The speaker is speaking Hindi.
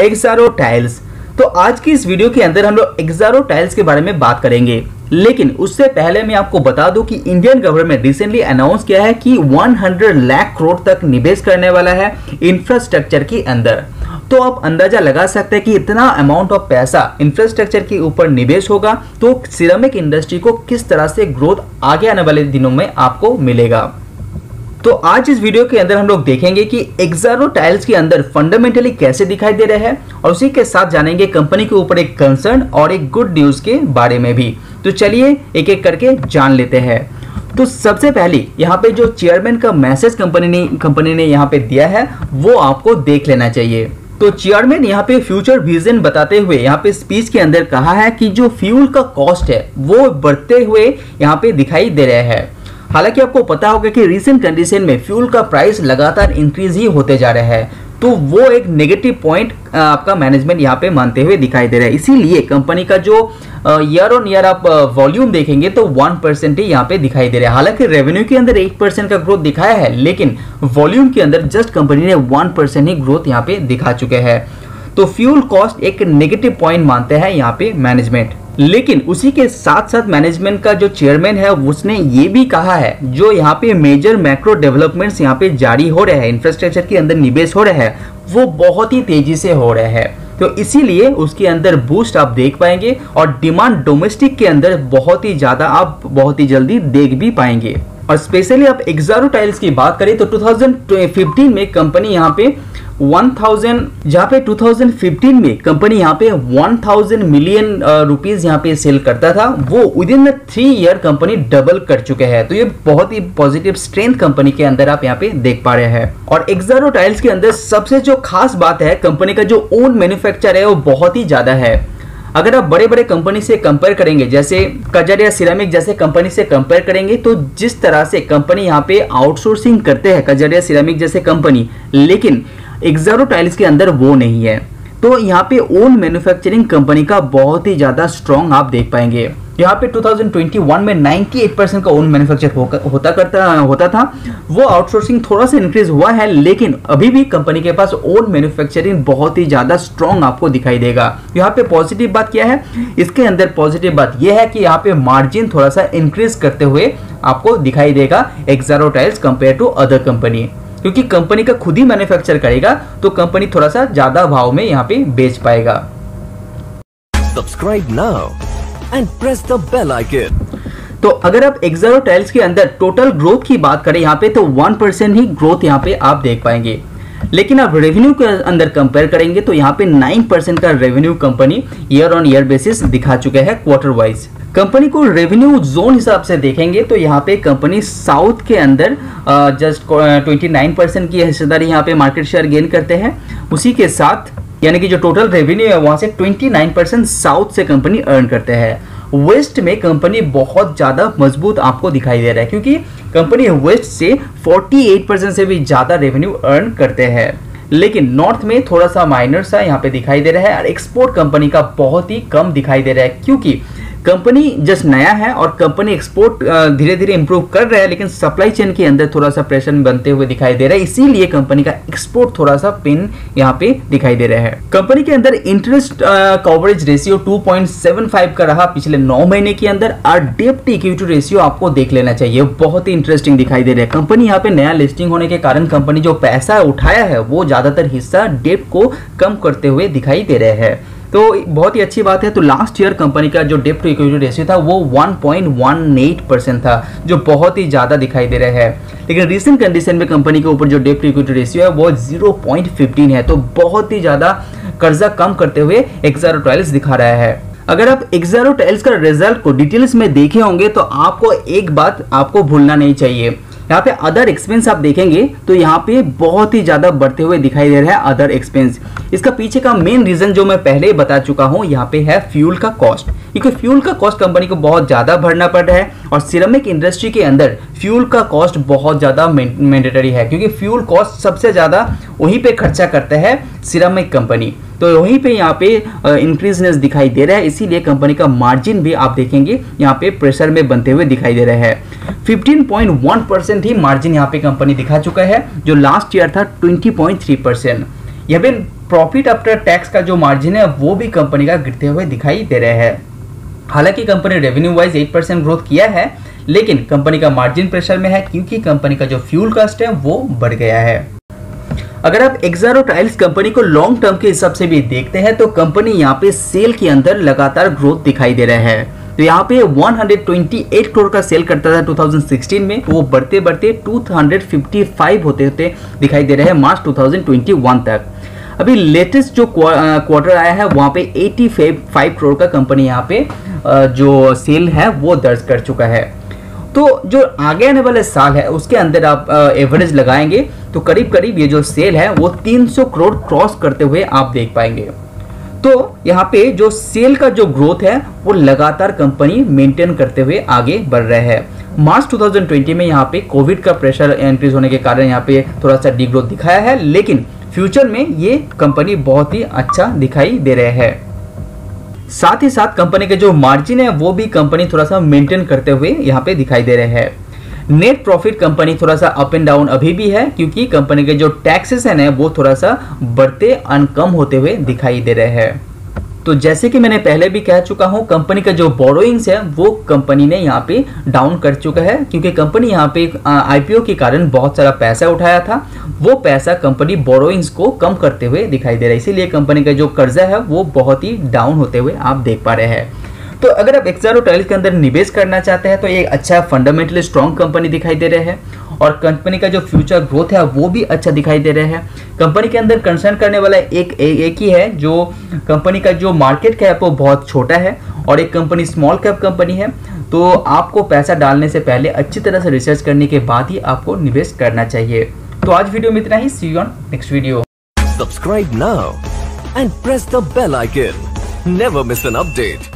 एक्सारो टाइल्स तो आज की इस वीडियो के अंदर हम लोग एक्सारो टाइल्स के बारे में बात करेंगे। लेकिन उससे पहले मैं आपको बता दूँ कि इंडियन गवर्नमेंट रिसेंटली अनाउंस किया है कि 100 लाख करोड़ तक निवेश करने वाला है इंफ्रास्ट्रक्चर के अंदर। तो आप अंदाज़ा लगा सकते हैं कि इतना अमाउंट ऑफ़ पैसा इंफ्रास्ट्रक्चर के ऊपर निवेश होगा तो सिरामिक इंडस्ट्री को किस तरह से ग्रोथ आगे आने वाले दिनों में आपको मिलेगा। तो आज इस वीडियो के अंदर हम लोग देखेंगे कि एक्सारो टाइल्स के अंदर फंडामेंटली कैसे दिखाई दे रहे हैं और उसी के साथ जानेंगे कंपनी के ऊपर एक कंसर्न और एक गुड न्यूज़ के बारे में भी। तो चलिए एक एक करके जान लेते हैं। तो सबसे पहले, यहाँ पे जो चेयरमैन का मैसेज कंपनी ने कंपनी ने यहाँ पे दिया है, वो आपको देख लेना चाहिए। तो चेयरमैन यहाँ पे फ्यूचर विजन बताते हुए, यहाँ पे स्पीच के अंदर कहा है कि जो फ्यूल का कॉस्ट है, वो बढ़ते हुए यहाँ पे दिखाई दे रहे हैं। हालाँकि आपको पता होगा कि रिसेंट कंडीशन में फ्यूल का प्राइस लगातार इंक्रीज ही होते जा रहे हैं। तो वो एक नेगेटिव पॉइंट आपका मैनेजमेंट यहाँ पे मानते हुए दिखाई दे रहा है। इसीलिए कंपनी का जो ईयर ऑन ईयर आप वॉल्यूम देखेंगे तो वन परसेंट ही यहाँ पे दिखाई दे रहा है। हालाँकि रेवेन्यू के अंदर एक परसेंट का ग्रोथ दिखाया है, लेकिन वॉल्यूम के अंदर जस्ट कंपनी ने वन परसेंट ही ग्रोथ यहाँ पे दिखा चुके हैं। तो फ्यूल कॉस्ट एक नेगेटिव पॉइंट मानते हैं यहाँ पे मैनेजमेंट लेकिन उसी के साथ साथ मैनेजमेंट का जो चेयरमैन है, उसने ये भी कहा है, जो यहाँ पे मेजर मैक्रो डेवलपमेंट्स यहाँ पे जारी हो रहे हैं इंफ्रास्ट्रक्चर के अंदर निवेश हो रहे हैं, वो बहुत ही तेज़ी से हो रहे हैं। तो इसीलिए उसके अंदर बूस्ट आप देख पाएँगे और डिमांड डोमेस्टिक के अंदर बहुत ही ज़्यादा आप बहुत ही जल्दी देख भी पाएँगे। और स्पेशली आप एक्सारो टाइल्स की बात करें तो 2015 में कंपनी यहाँ पे 1000 जहाँ पे 2015 में कंपनी यहाँ पे 1000 मिलियन रुपीस यहाँ पे सेल करता था, वो within three year company double कर चुके हैं। तो ये बहुत ही पॉजिटिव स्ट्रेंथ कंपनी के अंदर आप यहाँ पे देख पा रहे हैं। और एक्सारो टाइल्स के अंदर सबसे जो खास बात है कंपनी का जो ओन मैन्युफैक्चर है, वो बहुत ही ज़्यादा है। अगर आप बड़े बड़े कंपनी से कंपेयर करेंगे, जैसे कजर या सिरामिक जैसे कंपनी से कंपेयर करेंगे तो जिस तरह से कंपनी यहाँ पे आउटसोर्सिंग करते हैं कजर या सिरामिक जैसे कंपनी लेकिन एक्जारो टाइल्स के अंदर वो नहीं है। तो यहाँ पे ओन मैन्युफैक्चरिंग कंपनी का बहुत ही ज़्यादा स्ट्रॉन्ग आप देख पाएँगे। यहाँ पे 2021 में 98 परसेंट का ओन मैन्युफैक्चर होता करता, होता था। वो आउटसोर्सिंग थोड़ा सा इंक्रीज हुआ है, लेकिन अभी भी कंपनी के पास ओन मैन्युफैक्चरिंग बहुत ही ज़्यादा स्ट्रॉन्ग आपको दिखाई देगा। यहाँ पे पॉजिटिव बात क्या है? इसके अंदर पॉजिटिव बात यह है कि यहाँ पे मार्जिन थोड़ा सा इंक्रीज करते हुए आपको दिखाई देगा Exxaro tiles compare to other company क्योंकि कंपनी का खुद ही मैन्युफैक्चर करेगा तो कंपनी थोड़ा सा ज़्यादा भाव में यहाँ पे बेच पाएगा। Subscribe now and press the bell icon तो अगर आप एक्सरो टाइल्स के अंदर टोटल ग्रोथ की बात करें यहाँ पे तो वन परसेंट ही ग्रोथ यहाँ पे आप देख पाएँगे। लेकिन आप रेवेन्यू के अंदर कंपेयर करेंगे तो यहाँ पे नाइन परसेंट का revenue company year on year basis दिखा चुके हैं क्वार्टर वाइज कंपनी को रेवेन्यू जोन हिसाब से देखेंगे तो यहाँ पे कंपनी साउथ के अंदर जस्ट ट्वेंटी नाइन परसेंट की हिस्सेदारी यहाँ पे मार्केट शेयर गेन करते हैं। उसी के साथ, यानी कि जो टोटल रेवेन्यू है, वहाँ से 29 परसेंट साउथ से कंपनी अर्न करते हैं। वेस्ट में कंपनी बहुत ज़्यादा मज़बूत आपको दिखाई दे रहा है, क्योंकि कंपनी वेस्ट से 48 परसेंट से भी ज़्यादा रेवेन्यू अर्न करते हैं। लेकिन नॉर्थ में थोड़ा सा माइनर सा यहाँ पे दिखाई दे रहा है और एक्सपोर्ट कंपनी का बहुत ही कम दिखाई दे रहा है, क्योंकि कंपनी जस्ट नया है और कंपनी एक्सपोर्ट धीरे धीरे इंप्रूव कर रहा है, लेकिन सप्लाई चेन के अंदर थोड़ा सा प्रेशर बनते हुए दिखाई दे रहा है। इसीलिए कंपनी का एक्सपोर्ट थोड़ा सा पिन यहाँ पे दिखाई दे रहा है। कंपनी के अंदर इंटरेस्ट कवरेज रेशियो 2.75 का रहा पिछले नौ महीने के अंदर। और डेप्ट इक्विटी रेशियो आपको देख लेना चाहिए। बहुत ही इंटरेस्टिंग दिखाई दे रहा है। कंपनी यहाँ पे नया लिस्टिंग होने के कारण कंपनी जो पैसा उठाया है, वो ज़्यादातर हिस्सा डेप्ट को कम करते हुए दिखाई दे रहे हैं। तो बहुत ही अच्छी बात है। तो लास्ट ईयर कंपनी का जो डेप्ट टू इक्विटी रेशियो था, वो 1.18 परसेंट था, जो बहुत ही ज़्यादा दिखाई दे रहा है। लेकिन रिसेंट कंडीशन में कंपनी के ऊपर जो डेप्ट टू इक्विटी रेशियो है, वो 0.15 है। तो बहुत ही ज़्यादा कर्जा कम करते हुए एक्सारो ट्रायल्स दिखा रहा है। अगर आप एक्सारो ट्रायल्स का रिज़ल्ट को डिटेल्स में देखे होंगे तो आपको एक बात आपको भूलना नहीं चाहिए। यहाँ पे अदर एक्सपेंस आप देखेंगे तो यहाँ पे बहुत ही ज़्यादा बढ़ते हुए दिखाई दे रहा है अदर एक्सपेंस इसका पीछे का मेन रीजन जो मैं पहले ही बता चुका हूँ, यहाँ पे है फ्यूल का कॉस्ट क्योंकि फ्यूल का कॉस्ट कंपनी को बहुत ज़्यादा भरना पड़ रहा है और सिरेमिक इंडस्ट्री के अंदर फ्यूल का कॉस्ट बहुत ज़्यादा मैंडेटरी है। क्योंकि फ्यूल कॉस्ट सबसे ज़्यादा वहीं पे खर्चा करता है सिरेमिक कंपनी तो वहीं पे यहाँ पे इंक्रीजनेस दिखाई दे रहा है, इसीलिए कंपनी का मार्जिन भी आप देखेंगे, यहाँ पे प्रेशर में बनते हुए दिखाई दे रहा है। 15.1 परसेंट ही मार्जिन यहाँ पे कंपनी दिखा चुका है, जो लास्ट ईयर था 20.3 परसेंट यह भी प्रॉफिट आफ्टर टैक्स का जो मार्जिन है, वो भी कंपनी का गिरते हुए दिखाई दे रहे हैं। हालाँकि company revenue wise 8 percent growth किया है, लेकिन कंपनी का मार्जिन प्रेशर में है, क्योंकि कंपनी का जो फ्यूल कॉस्ट है, वो बढ़ गया है। अगर आप एक्सारो टाइल्स कंपनी को लॉन्ग टर्म के हिसाब से भी देखते हैं तो कंपनी यहाँ पे सेल के अंदर लगातार ग्रोथ दिखाई दे रहा है। तो यहाँ पे 128 करोड़ का सेल करता था 2016 में। वो बढ़ते बढ़ते 255 होते होते दिखाई दे रहे हैं मार्च 2021 तक। अभी लेटेस्ट जो क्वार्टर आया है, वहाँ पे 85 करोड़ का कंपनी यहाँ पे जो सेल है, वो दर्ज कर चुका है। तो जो आगे आने वाले साल है, उसके अंदर आप एवरेज लगाएँगे तो करीब करीब ये जो सेल है, वो 300 करोड़ क्रॉस करते हुए आप देख पाएँगे। तो यहाँ पे जो सेल का जो ग्रोथ है, वो लगातार कंपनी मेंटेन करते हुए आगे बढ़ रहे हैं। मार्च 2020 में यहाँ पे कोविड का प्रेशर इंक्रीज होने के कारण यहाँ पे थोड़ा सा डी ग्रोथ दिखाया है, लेकिन फ्यूचर में ये कंपनी बहुत ही अच्छा दिखाई दे रहे हैं। साथ ही साथ कंपनी के जो मार्जिन है, वो भी कंपनी थोड़ा सा मेंटेन करते हुए यहाँ पे दिखाई दे रहे हैं। नेट प्रॉफिट कंपनी थोड़ा सा अप एंड डाउन अभी भी है, क्योंकि कंपनी के जो टैक्सेस है वो थोड़ा सा बढ़ते, अनकम होते हुए दिखाई दे रहे हैं। तो जैसे कि मैंने पहले भी कह चुका हूँ कंपनी का जो बोरोइंग्स है, वो कंपनी ने यहाँ पे डाउन कर चुका है, क्योंकि कंपनी यहाँ पे आईपीओ के कारण बहुत सारा पैसा उठाया था। वो पैसा कंपनी बोरोइंग्स को कम करते हुए दिखाई दे रहा है। इसीलिए कंपनी का जो कर्जा है, वो बहुत ही डाउन होते हुए आप देख पा रहे हैं। तो अगर आप एक्सारो टाइल्स के अंदर निवेश करना चाहते हैं तो एक अच्छा फंडामेंटली स्ट्रॉन्ग कंपनी दिखाई दे रहे हैं। और कंपनी का जो फ्यूचर ग्रोथ है, वो भी अच्छा दिखाई दे रहा है। कंपनी के अंदर कंसर्न करने वाला एक एक ही है, जो कंपनी का जो मार्केट कैप वो बहुत छोटा है, और एक कंपनी स्मॉल कैप कंपनी है। तो आपको पैसा डालने से पहले अच्छी तरह से रिसर्च करने के बाद ही आपको निवेश करना चाहिए। तो आज वीडियो में इतना ही। See on next video subscribe now and press the bell icon never miss an update